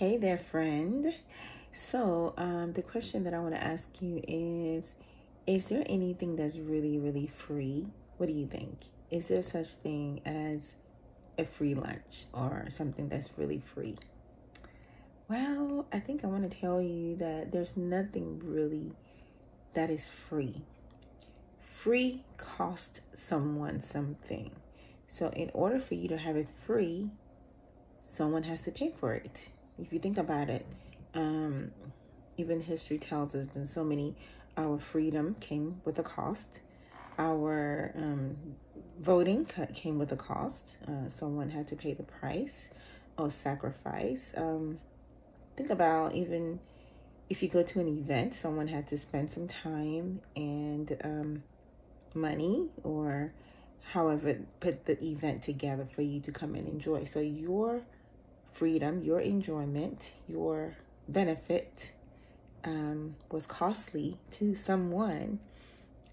Hey there, friend. So, um, the question that I want to ask you is Is there anything that's really, really free? What do you think? Is there such thing as a free lunch or something that's really free? Well, I think I want to tell you that there's nothing really that is free. Free cost someone something. So, in order for you to have it free, someone has to pay for it. If you think about it, um, even history tells us that so many, our freedom came with a cost. Our um, voting came with a cost. Uh, someone had to pay the price or sacrifice. Um, think about even if you go to an event, someone had to spend some time and um, money or however put the event together for you to come and enjoy. So your freedom, your enjoyment, your benefit um, was costly to someone.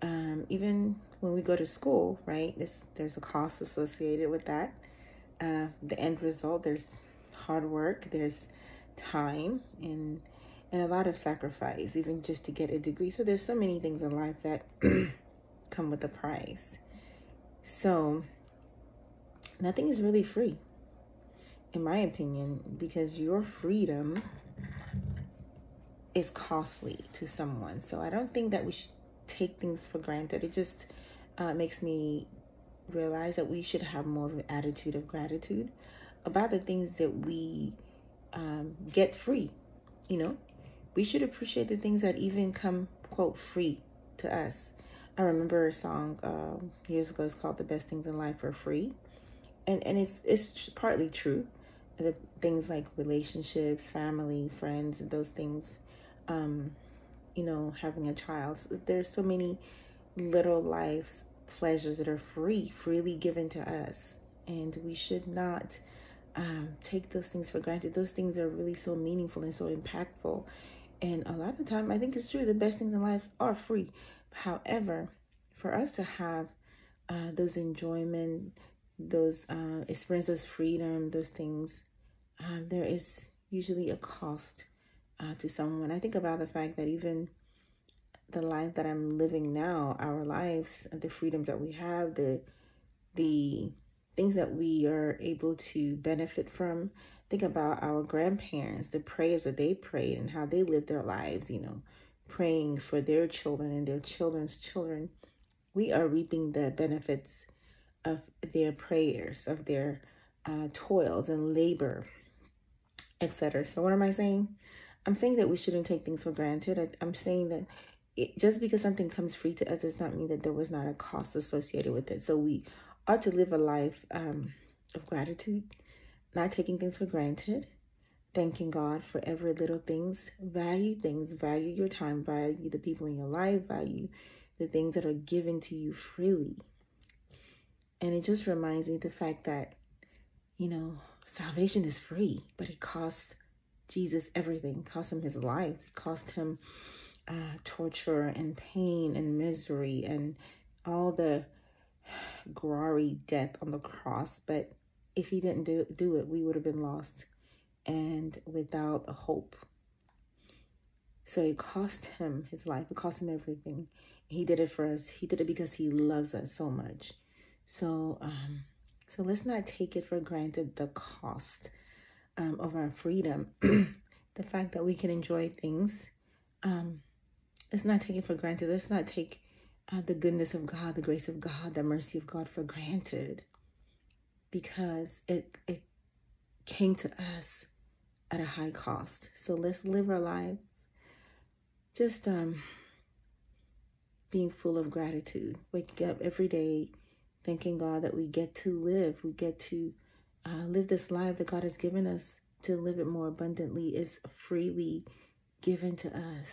Um, even when we go to school, right? there's a cost associated with that. Uh, the end result, there's hard work, there's time, and and a lot of sacrifice, even just to get a degree. So there's so many things in life that come with a price. So nothing is really free in my opinion, because your freedom is costly to someone. So I don't think that we should take things for granted. It just uh, makes me realize that we should have more of an attitude of gratitude about the things that we um, get free. You know, we should appreciate the things that even come, quote, free to us. I remember a song uh, years ago. It's called "The Best Things in Life Are Free," and and it's it's partly true the things like relationships, family, friends, those things, um, you know, having a child. There's so many little life's pleasures that are free, freely given to us. And we should not um, take those things for granted. Those things are really so meaningful and so impactful. And a lot of time, I think it's true, the best things in life are free. However, for us to have uh, those enjoyment, those uh, experience, those freedom, those things, um, there is usually a cost uh, to someone. I think about the fact that even the life that I'm living now, our lives, the freedoms that we have, the the things that we are able to benefit from. Think about our grandparents, the prayers that they prayed and how they lived their lives, you know, praying for their children and their children's children. We are reaping the benefits of their prayers, of their uh, toils and labor etc. So what am I saying? I'm saying that we shouldn't take things for granted. I, am saying that it, just because something comes free to us does not mean that there was not a cost associated with it. So we ought to live a life um, of gratitude, not taking things for granted, thanking God for every little things, value things, value your time, value the people in your life, value the things that are given to you freely. And it just reminds me the fact that, you know, salvation is free, but it cost Jesus everything. It cost him his life. It cost him uh, torture and pain and misery and all the gory death on the cross. But if he didn't do, do it, we would have been lost and without a hope. So it cost him his life. It cost him everything. He did it for us. He did it because he loves us so much. So, um, so let's not take it for granted the cost um, of our freedom, the fact that we can enjoy things. Um, let's not take it for granted. Let's not take uh, the goodness of God, the grace of God, the mercy of God for granted, because it it came to us at a high cost. So let's live our lives just um, being full of gratitude, waking up every day thanking God that we get to live, we get to uh, live this life that God has given us to live it more abundantly is freely given to us.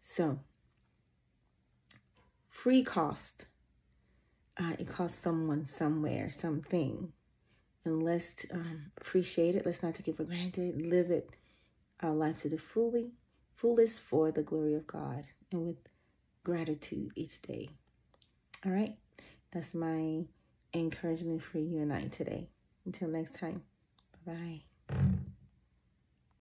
So, free cost. Uh, it costs someone somewhere, something. And let's um, appreciate it. Let's not take it for granted. Live it, our life to the fully, fullest for the glory of God and with gratitude each day. All right. That's my encouragement for you and I today. Until next time, bye bye.